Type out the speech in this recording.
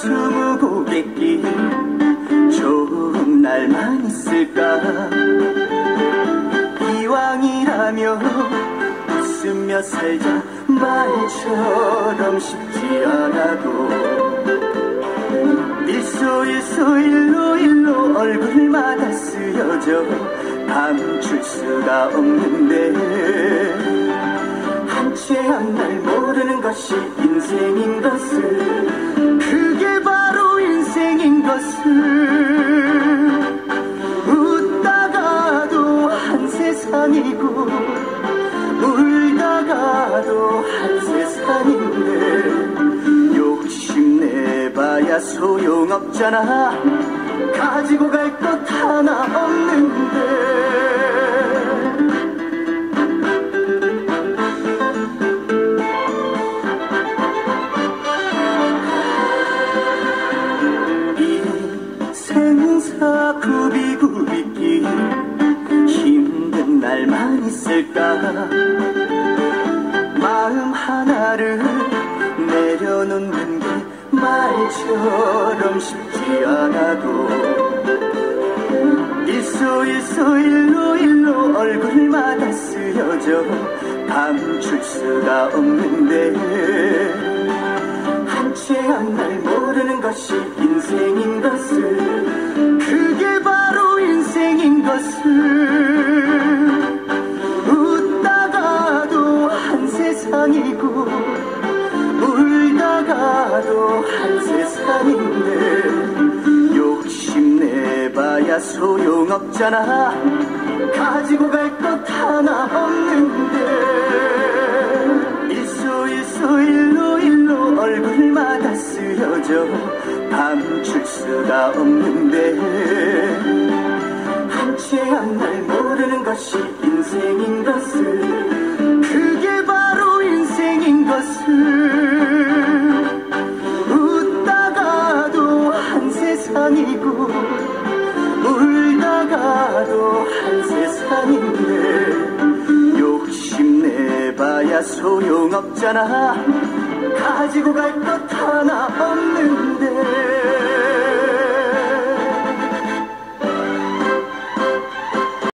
수고객길 좋은 날만 있을까? 이왕이라면 웃으며 살자 말처럼 쉽지 않아도 일소일소 일로 일로 얼굴마다 쓰여져 감출 수가 없는데 한채 한 날 모르는 것이 인생인 것을 것을 웃다가도 한 세상이고 울다가도 한 세상인데 욕심내봐야 소용없잖아. 가지고 갈 것 하나 없는데 날만 있을까? 마음 하나를 내려놓는 게 말처럼 쉽지 않아도 일소 일소 일로 일로 얼굴마다 쓰여져 감출 수가 없는데 한채 한날 모르는 것이 인생인 것을 한 세상인데 욕심내봐야 소용없잖아. 가지고 갈 것 하나 없는데 일소 일소 일로 일로 얼굴마다 쓰여져 감출 수가 없는데 한채 한 날 모르는 것이 인생인 것을 그 한 세상인데 욕심내봐야 소용없잖아. 가지고 갈 것 하나 없는데